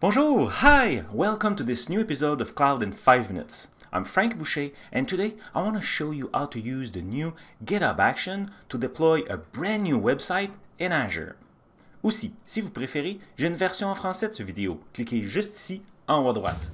Bonjour, hi, welcome to this new episode of Cloud in 5 Minutes. I'm Frank Boucher and today I want to show you how to use the new GitHub action to deploy a brand new website in Azure. Aussi, si vous préférez, j'ai une version en français de cette vidéo. Cliquez juste ici en haut à droite.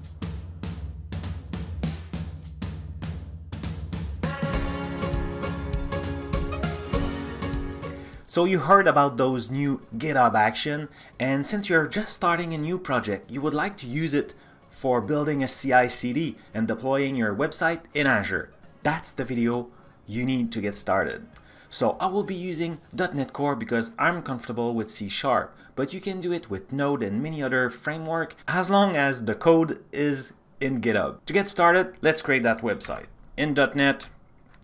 So you heard about those new GitHub action, and since you're just starting a new project, you would like to use it for building a CI/CD and deploying your website in Azure. That's the video you need to get started. So I will be using .NET Core because I'm comfortable with C Sharp, but you can do it with Node and many other framework as long as the code is in GitHub. To get started, let's create that website. In .NET,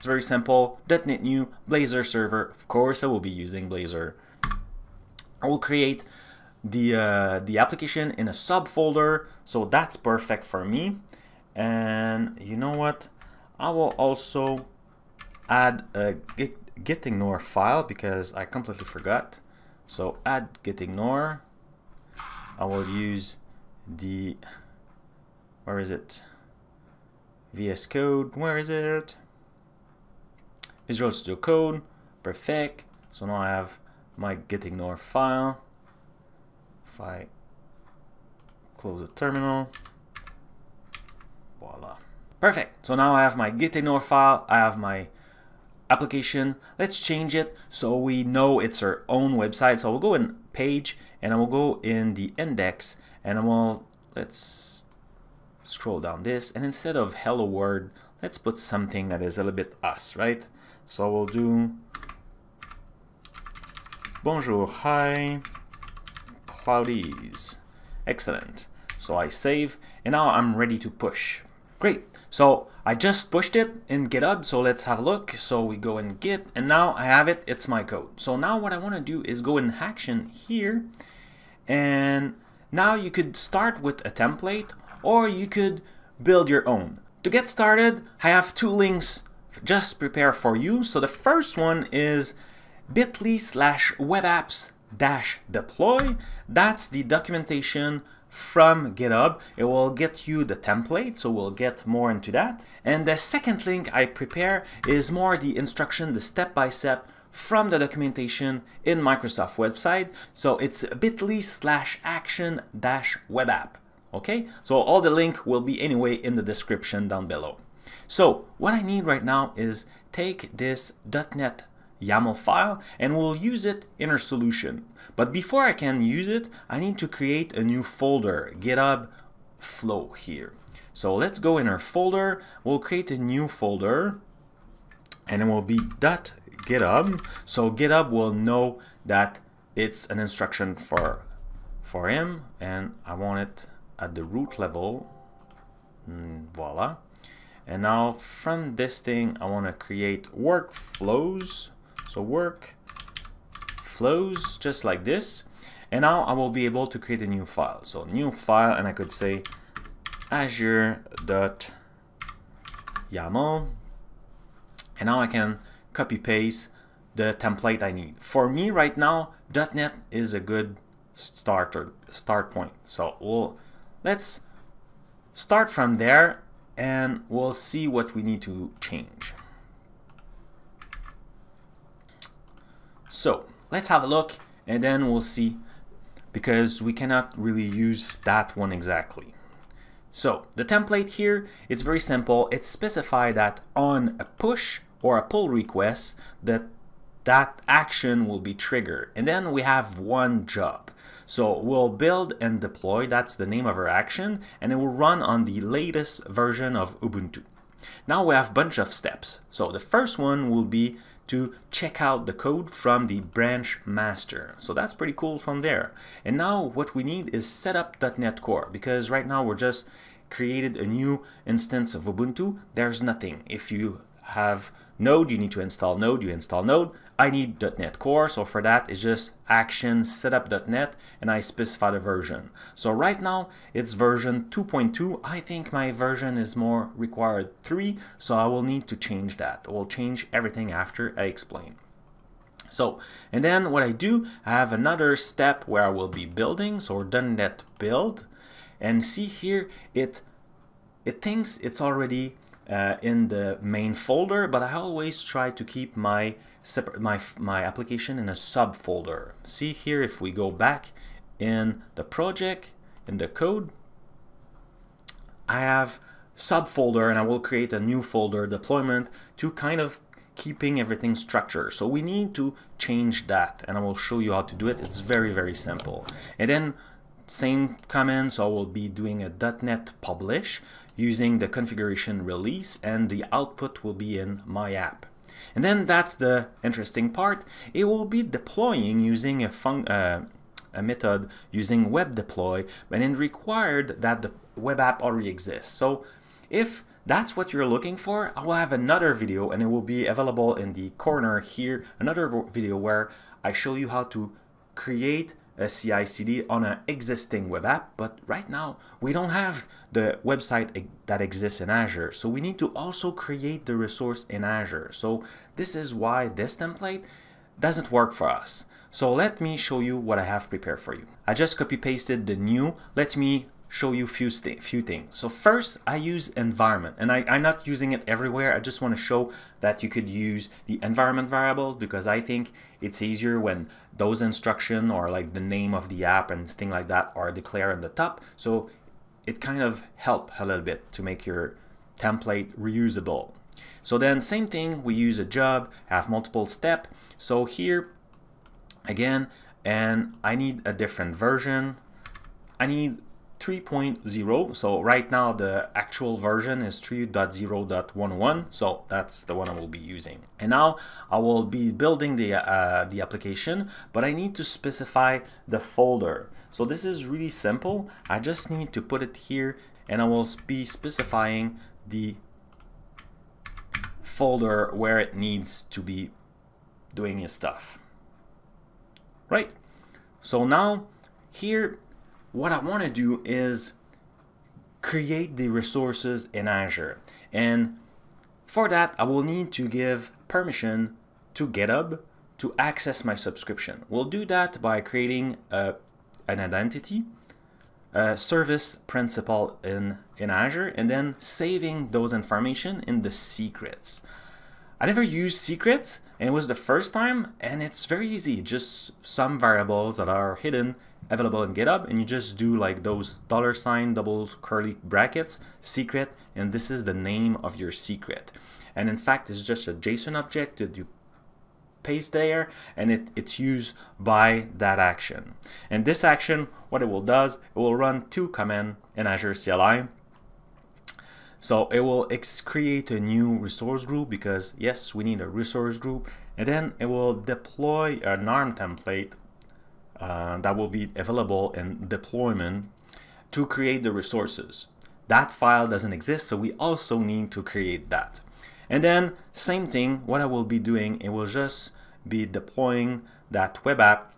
it's very simple. .NET New, Blazor server. Of course, I will be using Blazor. I will create the uh, the application in a subfolder, so that's perfect for me. And you know what? I will also add a gitignore file because I completely forgot. So add gitignore. I will use the where is it? VS Code. Where is it? Visual Studio Code, perfect. So now I have my gitignore file. If I close the terminal, voila. Perfect. So now I have my gitignore file, I have my application. Let's change it so we know it's our own website. So we'll go in page and I will go in the index and I will, let's scroll down this and instead of hello world, let's put something that is a little bit us, right? So we'll do bonjour, hi, cloudies. Excellent. So I save, and now I'm ready to push. Great. So I just pushed it in GitHub, so let's have a look. So we go in Git, and now I have it, it's my code. So now what I want to do is go in action here, and now you could start with a template, or you could build your own. To get started, I have two links just prepare for you. So the first one is bit.ly slash webapps dash deploy. That's the documentation from GitHub. It will get you the template, so we'll get more into that. And the second link I prepare is more the instruction, the step-by-step -step from the documentation in Microsoft website. So it's bit.ly slash action dash web app. Okay, so all the link will be anyway in the description down below. So what I need right now is take this .NET YAML file and we'll use it in our solution. But before I can use it, I need to create a new folder, GitHub flow here. So let's go in our folder, we'll create a new folder and it will be .github. So GitHub will know that it's an instruction for, for him and I want it at the root level. Mm, voila. And now from this thing, I want to create workflows. So work flows just like this. And now I will be able to create a new file. So new file, and I could say azure.yaml. And now I can copy paste the template I need. For me right now, .NET is a good starter start point. So we'll let's start from there and we'll see what we need to change. So let's have a look and then we'll see because we cannot really use that one exactly. So the template here, it's very simple. It's specified that on a push or a pull request that that action will be triggered. And then we have one job. So we'll build and deploy, that's the name of our action, and it will run on the latest version of Ubuntu. Now we have a bunch of steps. So the first one will be to check out the code from the branch master. So that's pretty cool from there. And now what we need is set up .NET Core because right now we're just created a new instance of Ubuntu. There's nothing. If you have Node, you need to install Node, you install Node. I need .NET Core, so for that it's just action setup.net and I specify the version. So right now it's version 2.2. I think my version is more required 3, so I will need to change that. I will change everything after I explain. So, and then what I do, I have another step where I will be building, so .NET build, and see here it it thinks it's already uh, in the main folder but I always try to keep my my my application in a subfolder see here if we go back in the project in the code I have subfolder and I will create a new folder deployment to kind of keeping everything structured. So we need to change that and I will show you how to do it. It's very, very simple. And then same comments, I will be doing a .NET publish using the configuration release and the output will be in my app. And then that's the interesting part. It will be deploying using a, fun uh, a method using web deploy, but it required that the web app already exists. So if that's what you're looking for, I will have another video and it will be available in the corner here, another video where I show you how to create a CI/CD on an existing web app, but right now we don't have the website that exists in Azure, so we need to also create the resource in Azure. So this is why this template doesn't work for us. So let me show you what I have prepared for you. I just copy pasted the new. Let me show you few few things. So first, I use environment, and I, I'm not using it everywhere. I just want to show that you could use the environment variable because I think it's easier when those instruction or like the name of the app and things like that are declared on the top. So it kind of help a little bit to make your template reusable. So then same thing, we use a job, have multiple step. So here, again, and I need a different version. I need 3.0 so right now the actual version is 3.0.11 so that's the one I will be using. And now I will be building the uh, the application but I need to specify the folder. So this is really simple. I just need to put it here and I will be specifying the folder where it needs to be doing its stuff. Right? So now here what I want to do is create the resources in Azure. And for that, I will need to give permission to GitHub to access my subscription. We'll do that by creating a, an identity, a service principal in, in Azure, and then saving those information in the secrets. I never used secrets, and it was the first time, and it's very easy. Just some variables that are hidden available in GitHub and you just do like those dollar sign double curly brackets secret and this is the name of your secret. And in fact it's just a JSON object that you paste there and it, it's used by that action. And this action what it will does it will run two command in Azure CLI so it will create a new resource group because yes we need a resource group. And then it will deploy an ARM template uh, that will be available in deployment to create the resources. That file doesn't exist, so we also need to create that. And then same thing, what I will be doing, it will just be deploying that web app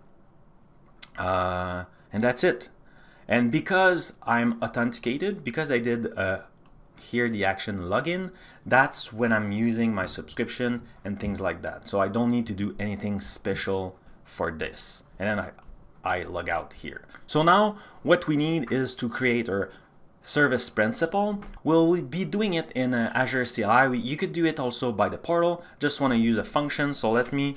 uh, and that's it. And because I'm authenticated, because I did uh, here the action login, that's when I'm using my subscription and things like that. So I don't need to do anything special for this. And then I, I log out here. So now what we need is to create our service principal. We'll be doing it in uh, Azure CLI. You could do it also by the portal. Just want to use a function. So let me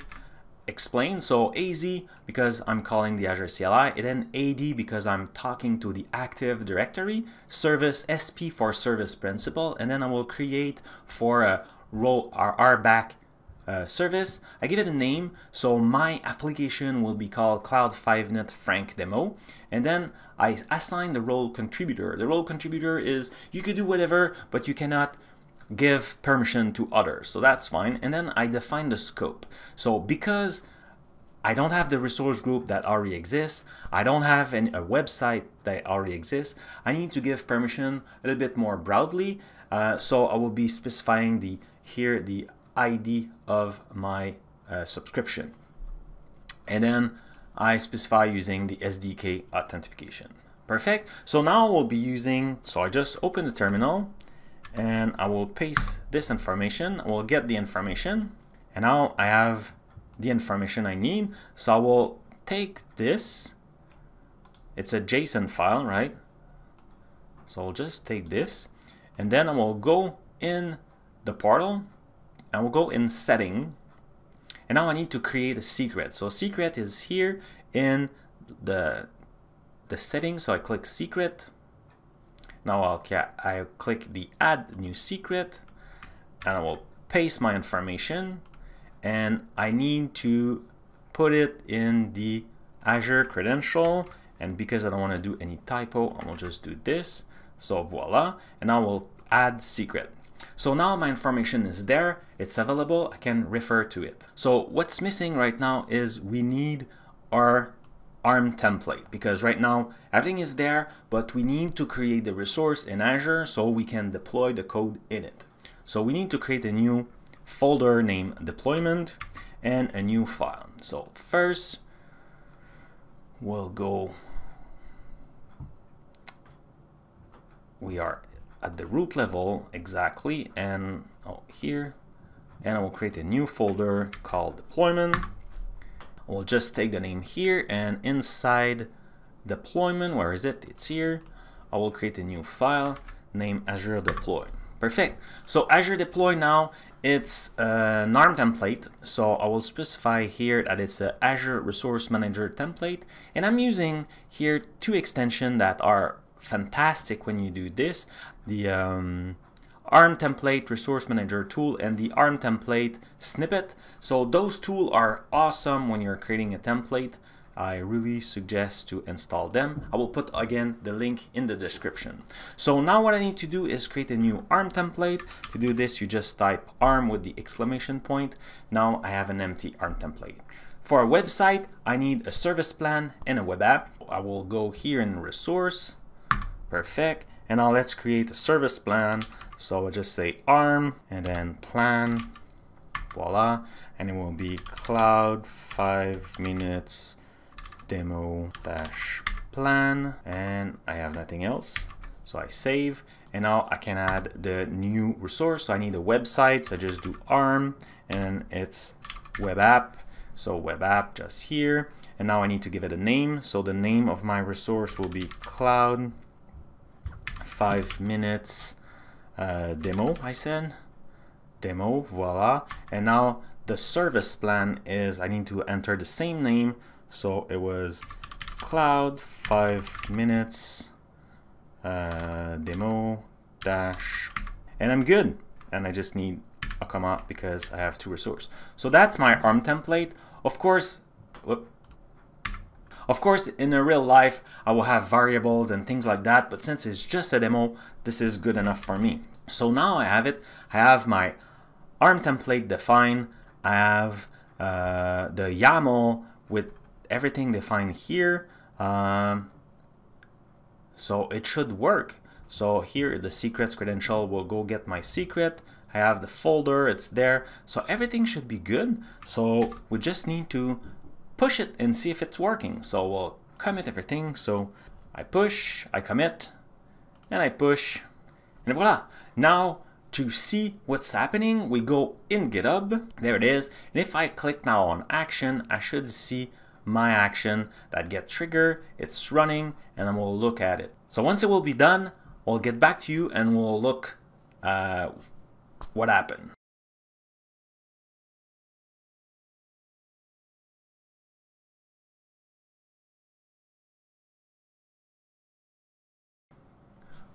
explain. So AZ because I'm calling the Azure CLI, and then AD because I'm talking to the Active Directory, service SP for service principal, and then I will create for a role our RBAC uh, service. I give it a name, so my application will be called Cloud 5net Frank Demo, and then I assign the role contributor. The role contributor is you could do whatever, but you cannot give permission to others, so that's fine. And then I define the scope. So because I don't have the resource group that already exists. I don't have any, a website that already exists. I need to give permission a little bit more broadly. Uh, so I will be specifying the here the ID of my uh, subscription. And then I specify using the SDK authentication. Perfect. So now we'll be using, so I just open the terminal and I will paste this information. I will get the information and now I have the information I need. So I will take this. It's a JSON file, right? So I'll just take this and then I will go in the portal and we'll go in setting. And now I need to create a secret. So secret is here in the the setting. So I click secret. Now I'll I click the add new secret. And I will paste my information. And I need to put it in the Azure credential. And because I don't want to do any typo I will just do this. So voila. And I will add secret so now my information is there it's available I can refer to it so what's missing right now is we need our ARM template because right now everything is there but we need to create the resource in Azure so we can deploy the code in it so we need to create a new folder named deployment and a new file. So first we'll go, we are at the root level exactly and oh, here and I will create a new folder called deployment. We'll just take the name here and inside deployment, where is it? It's here. I will create a new file named Azure Deploy. Perfect. So Azure Deploy now, it's an ARM template. So I will specify here that it's a Azure Resource Manager template. And I'm using here two extensions that are fantastic when you do this. The um, ARM template resource manager tool and the ARM template snippet. So those tools are awesome when you're creating a template. I really suggest to install them. I will put again the link in the description. So now what I need to do is create a new ARM template. To do this, you just type ARM with the exclamation point. Now I have an empty ARM template. For a website, I need a service plan and a web app. I will go here in resource, perfect. And now let's create a service plan. So I'll just say ARM and then plan, voila. And it will be cloud five minutes demo dash plan. And I have nothing else. So I save. And now I can add the new resource. So I need a website. So I just do arm and it's web app. So web app just here. And now I need to give it a name. So the name of my resource will be cloud five minutes uh, demo I said. Demo voila. And now the service plan is I need to enter the same name. So it was cloud five minutes uh, demo dash. And I'm good. And I just need a comma because I have two resources. So that's my ARM template. Of course, whoop, of course, in a real life, I will have variables and things like that, but since it's just a demo, this is good enough for me. So now I have it. I have my ARM template defined. I have uh, the YAML with everything defined here. Um, so it should work. So here the secrets credential will go get my secret. I have the folder, it's there. So everything should be good. So we just need to push it and see if it's working. So we'll commit everything. So I push, I commit, and I push, and voila. Now to see what's happening, we go in GitHub. There it is. And if I click now on action, I should see my action that get triggered, it's running, and then we'll look at it. So once it will be done, we'll get back to you and we'll look uh, what happened.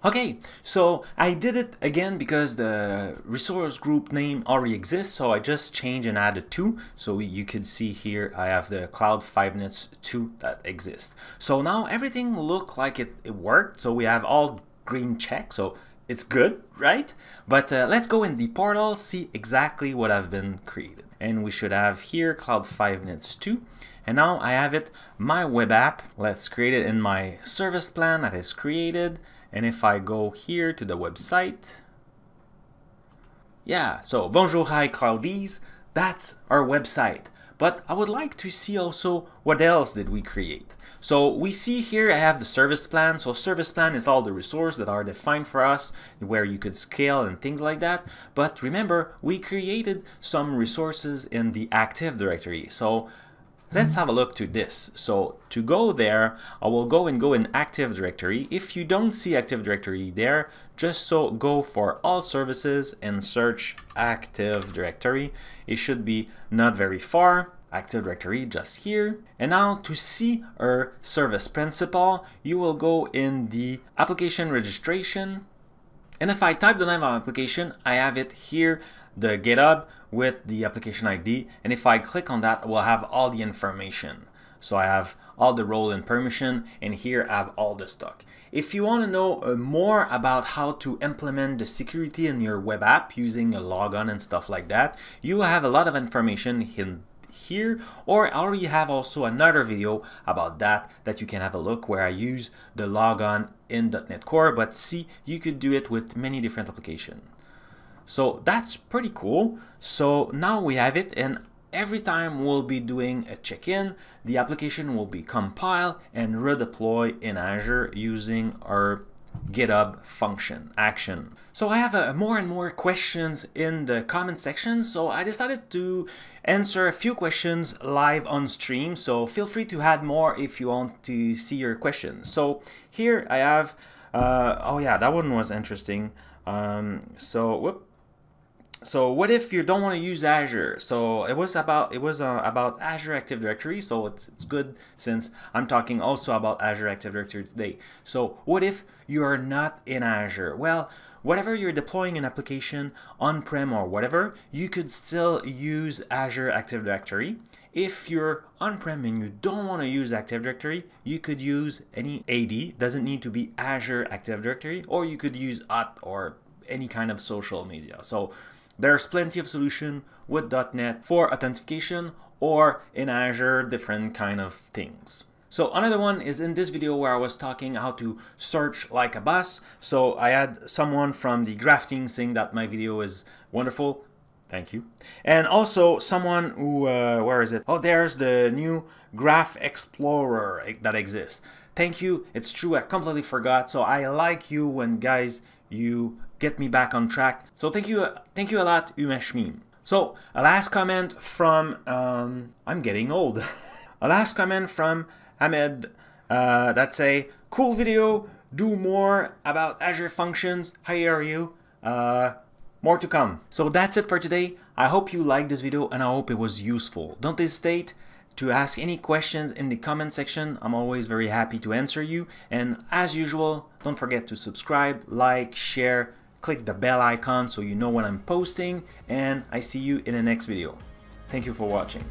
Okay, so I did it again because the resource group name already exists, so I just changed and added two. So you could see here I have the Cloud 5 minutes 2 that exists. So now everything looked like it, it worked, so we have all green check, so it's good, right? But uh, let's go in the portal, see exactly what I've been created. And we should have here Cloud 5 minutes 2. And now I have it, my web app. Let's create it in my service plan that is created. And if I go here to the website, yeah, so bonjour, hi, Cloudies, that's our website. But I would like to see also what else did we create. So we see here I have the service plan. So service plan is all the resources that are defined for us where you could scale and things like that. But remember, we created some resources in the Active Directory. So let's have a look to this. So to go there, I will go and go in Active Directory. If you don't see Active Directory there, just so go for all services and search Active Directory. It should be not very far. Active Directory just here. And now to see our service principal, you will go in the application registration. And if I type the name of application, I have it here, the GitHub with the application ID. And if I click on that, we'll have all the information. So I have all the role and permission, and here I have all the stuff. If you want to know uh, more about how to implement the security in your web app using a logon and stuff like that, you have a lot of information in here or I already have also another video about that that you can have a look where I use the logon in .NET Core but see you could do it with many different applications. So that's pretty cool. So now we have it and every time we'll be doing a check-in, the application will be compiled and redeploy in Azure using our GitHub function action. So I have uh, more and more questions in the comment section, so I decided to answer a few questions live on stream, so feel free to add more if you want to see your questions. So here I have, uh, oh yeah, that one was interesting. Um, so, whoop, so what if you don't want to use Azure? So it was about it was uh, about Azure Active Directory. So it's, it's good since I'm talking also about Azure Active Directory today. So what if you are not in Azure? Well, whatever you're deploying an application on-prem or whatever, you could still use Azure Active Directory. If you're on-prem and you don't want to use Active Directory, you could use any AD. Doesn't need to be Azure Active Directory, or you could use UT or any kind of social media. So there's plenty of solution with .NET for authentication or in Azure, different kind of things. So another one is in this video where I was talking how to search like a boss. So I had someone from the Graph saying that my video is wonderful. Thank you. And also someone who, uh, where is it? Oh, there's the new Graph Explorer that exists. Thank you. It's true. I completely forgot. So I like you when guys, you get me back on track. So thank you, thank you a lot, Umeshmi. So a last comment from, um, I'm getting old. a last comment from Ahmed uh, that say, cool video, do more about Azure Functions. How are you? Uh, more to come. So that's it for today. I hope you liked this video and I hope it was useful. Don't hesitate to ask any questions in the comment section. I'm always very happy to answer you. And as usual, don't forget to subscribe, like, share, click the bell icon so you know when I'm posting and I see you in the next video. Thank you for watching.